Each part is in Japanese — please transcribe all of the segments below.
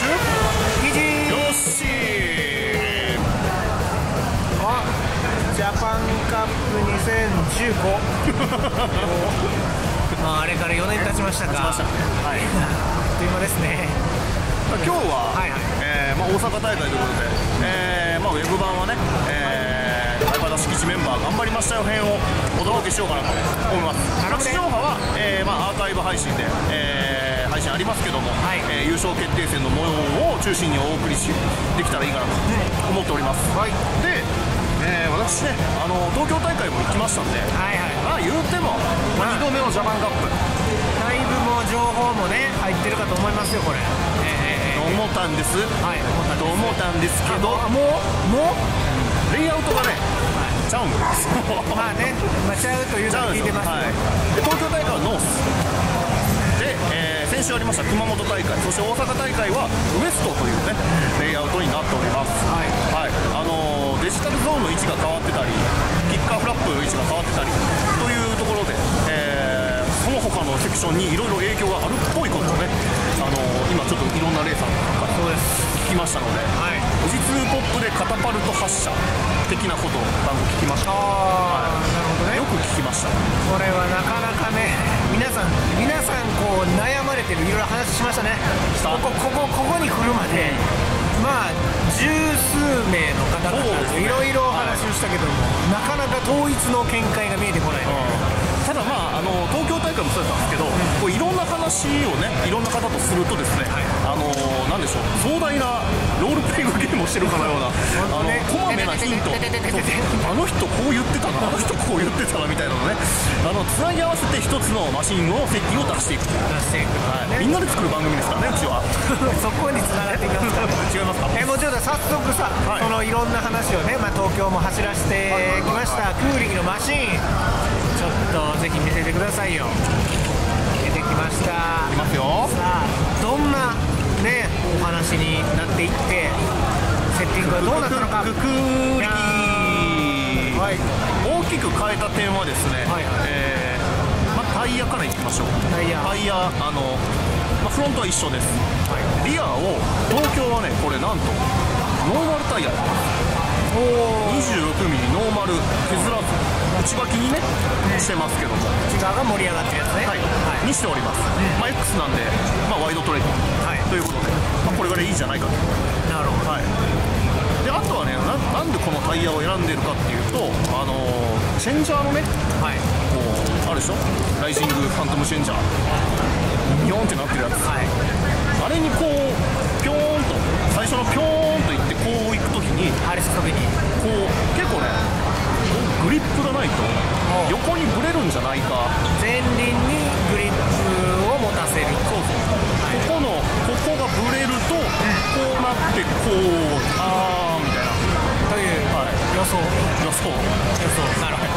シュ記事よし。あジャパンカップ2015まああれから4年経ちましたか。ました。はい。あっという間ですね。今日は、はいはい。えーまあ、大阪大会ということで、えーまあ、ウェブ版はね、えー、相方敷地メンバー頑張りましたよ編をお届けしようかなと思います。地上波は、えーまあ、アーカイブ配信で、えー配信ありますけども、はい。えー優勝決定戦の模様を中心にお送りしできたらいいかなと思っております、はい。で、えー私ねあの東京大会も行きましたんではいはい。まあ言うても、まあ、2度目のジャパンカップ。だいぶもう情報もね入ってるかと思いますよこれ。えと思ったんです、ーはい思ったと思ったんですけどあもうもう？レイアウトがね、ちゃうんです。まあね、まあ、ちゃうというのを聞いてますよ、はい、で東京大会はノース。で、えー先週ありました熊本大会そして大阪大会はウエストというねレイアウトになっております。はい。はい。あのーデジタルゾーンの位置が変わってたりキッカーフラップの位置が変わってたりというところで、えーその他のセクションにいろいろ影響があるっぽいことをね、あのー今ちょっといろんなレーサーからそうです聞きましたのではい。富士通ポップでカタパルト発射的なことを多分聞きましたああ、なるほどね。よく聞きました。これはなかなかね皆さん皆さんこう悩まれてるいろいろ話しましたね。ここここここに来るまでまあ十数名の方々いろいろお話をしたけども、なかなか統一の見解が見えてこない、ただまああの東京大会もそうだったんですけど、こういろんな話をねいろんな方とするとですね、あのなんでしょう壮大なロールプレイングゲームをしてるかのような。あのねこまめなヒント。あの人こう言ってたな。あの人こう言ってたなみたいなのね。あのつなぎ合わせて一つのマシンの設計を出していく出していくはい。みんなで作る番組ですからねうちは。そこにつながっていきますから。違いますか？えもうちょっと早速さ、はい。そのいろんな話をね、まあ、東京も走らせてきました、クーリングのマシーン。ちょっとぜひ見せてくださいよ。出てきました。いきますよ。さあどんなねお話になっていってがどうなったのか。くくりはい大きく変えた点はですね、はいえーまあ、タイヤからいきましょうタイヤタイヤあの、まあ、フロントは一緒ですはいリアを東京はねこれなんとノーマルタイヤお 26mm ノーマル削らず内履きにねしてますけども内側が盛り上がってるやつねはい、はいにしております、まあ、X なんで、まあ、ワイドトレーニング、はいということで、まあ、これぐらいいいんじゃないかとなるほどはい、な、なんでこのタイヤを選んでるかっていうと、あのーチェンジャーのね、はい。こうあるでしょ、ライジングファントムチェンジャー、ニョンってなってるやつ、はい。あれにこう、ぴょーんと、最初のぴょーんといって、こう行くときに、ハリス時に。こう結構ね、グリップがないと、横にぶれるんじゃないか、前輪にグリップを持たせる。そうそう、ここの、ここがぶれると、こうなって、こう、あー想予想。予想。なるほど。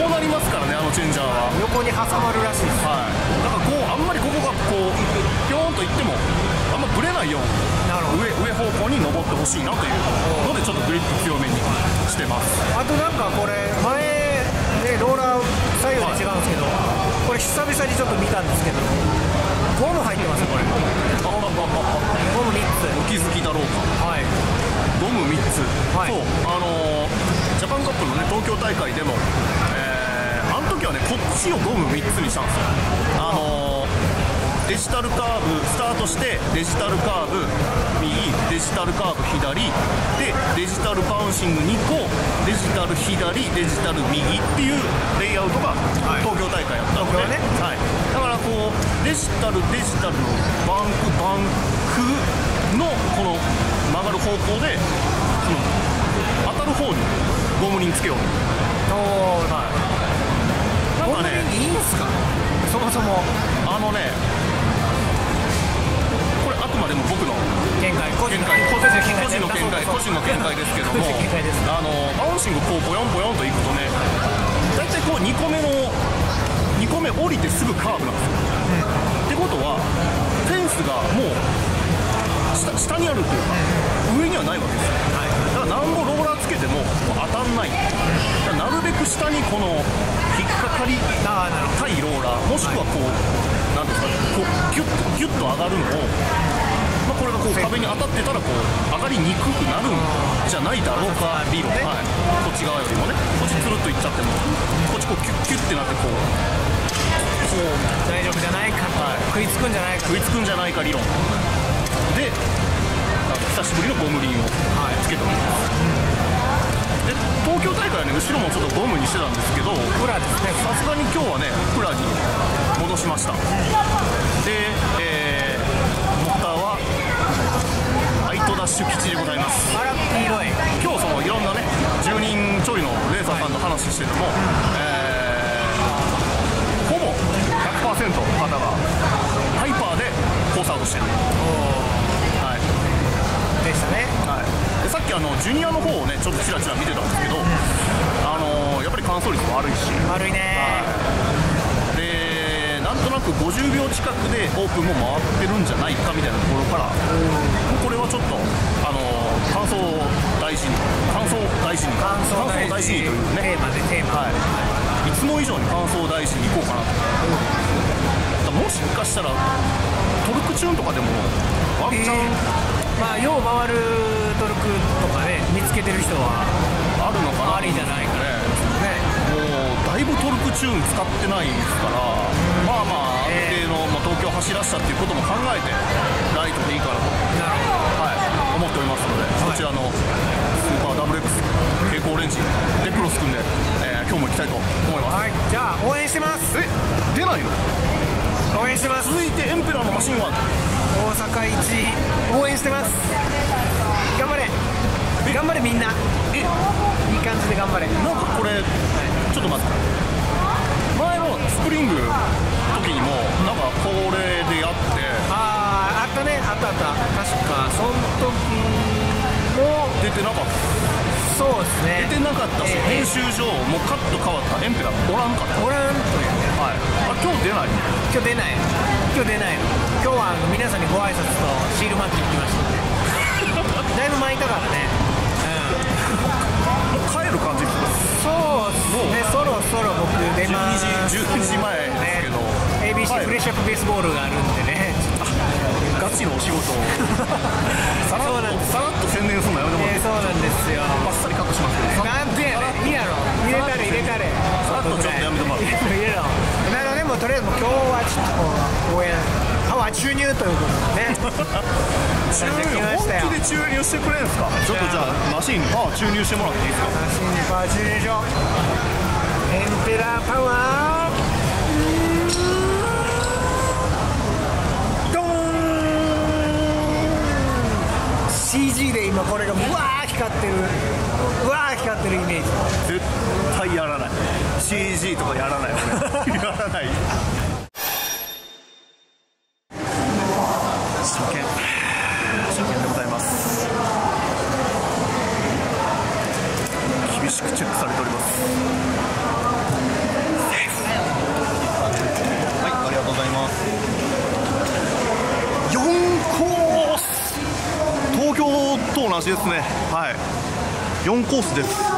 こうなりますからね、あのチェンジャーは。横に挟まるらしいです。はい。だからこう、あんまりここがこう、ぴょーんといっても、あんまぶれないように、なるほど。上、上方向に登ってほしいなという。ので、ちょっとグリップ強めにしてます。あとなんかこれ前ねローラー左右で違うんですけど、これ久々にちょっと見たんですけどゴム入ってますこれ。ゴムゴム3つ。お気づきだろうか。はい。ゴム3つ。はい。そう、あのージャパンカップのね、東京大会でも、えー、あの時はね、こっちをゴム3つにしたんですよ。あのーデジタルカーブスタートしてデジタルカーブ右デジタルカーブ左でデジタルバウンシング2個デジタル左デジタル右っていうレイアウトがはい。東京大会やったので、東京ね。はい、だからこうデジタルデジタルのバンクバンクのこの曲がる方向でゴムリンつけようおーはい。なんかねいいんすか？そもそもあのねこれあくまでも僕の見解個人見解。個個人の見解個人の見解。ですけどもあのバウンシングこうボヨンボヨンといくとね大体こう2個目の2個目降りてすぐカーブなんですよ、ってことはフェンスがもう下下にあるっていうか上にはないわけですよ。だからなんぼローラーつけても当たんない。なるべく下にこの引っかかりああなるほ対ローラーもしくはこう、なんですかねこうギュッとギュッと上がるのをまあ、これがこう壁に当たってたらこう上がりにくくなるんじゃないだろうか。理論、ね。はい、こっち側よりもね。こっちつるっといっちゃってもこっちこうキュッキュッってなってこう大丈夫じゃないか、食いつくんじゃないか食いつくんじゃないか理論で久しぶりのゴムリンをつけております、で東京大会はね後ろもちょっとゴムにしてたんですけど裏ですね。さすがに今日はねプラに戻しました。で、えー、モーターはライトダッシュ基地でございます。あら黄色い今日そのいろんなね10人ちょいのレーサーさんと話してても、えジュニアの方をねちょっとちらちら見てたんですけど、あのーやっぱり乾燥率も悪いし。悪いね。でなんとなく50秒近くでオープンも回ってるんじゃないかみたいなところから、これはちょっと、あのー乾燥を大事に乾燥を大事に乾燥大事。事にというね。テーマでテーマ、はい、いつも以上に乾燥を大事にいこうかなと、だからもしかしたらトルクチューンとかでもワンチャン。まあよう回るトルクとかつけてる人はあるのかな？ありじゃないかね。ね。もうだいぶトルクチューン使ってないですからまあまあある程度、まあ、東京走らせたっていうことも考えてライトでいいかなと、はい、思っておりますので、こちらのスーパー WX 蛍光オレンジでクロス組んで、えー今日も行きたいと思いどます。はい。じゃあ応援してます。え出ないの？応援してます。続いてエンペラーのマシンは？大阪一応援してます。頑張れ頑張れみんな。えいい感じで頑張れ。なんかこれちょっと待って。前のスプリングの時にもなんかこれでやって。あああったね。あったあった。確かその時も。出てなかった。そうですね。出てなかったし、ええ。編集上もうカット変わった。エンペラーおらんかった。おらんという。ねはい。あ今日出ない今日出ない。今日出ないの。今日はあの皆さんにご挨拶とシールマッチ行きましたんで。だいぶ巻いたからね帰る感じですそうですね。そろそろ僕出12ます。時12時前ですけど、ね。ABC はい。フレッシュアップベースボールがあるんでね。ガチのお仕事。をさらっそうなんでとさらっと宣伝するのやめてもらってえーそうなんですよ。バッサリ隠しますけど。なんてやねんいいやろ入れたれ入れたれさらっとちょっとやめてもらって入れろなのでもうとりあえずもう今日はちょっと応援。パワー注入ということでね 本気で注入してくれるんですか？ちょっとじゃあマシンにパワー注入してもらっていいですか？マシンにパワー注入しようエンペラーパワードーン。CG で今これがうわー光ってる。うわー光ってるイメージ。絶対やらない。CG とかやらない俺 やらない車検車検でございます厳しくチェックされておりますはいありがとうございます4コース東京と同じですね。はい。4コースです。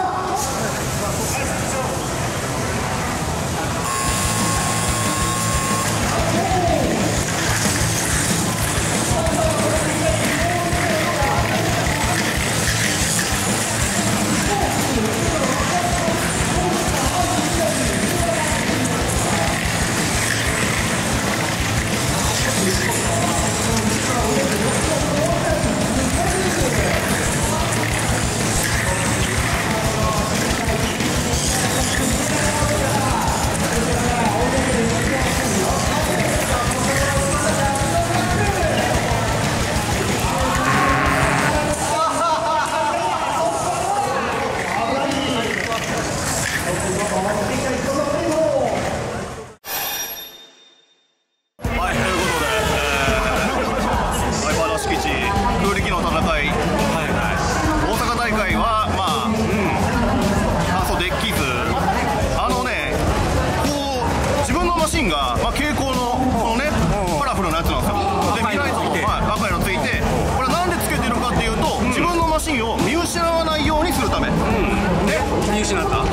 ね、見失った。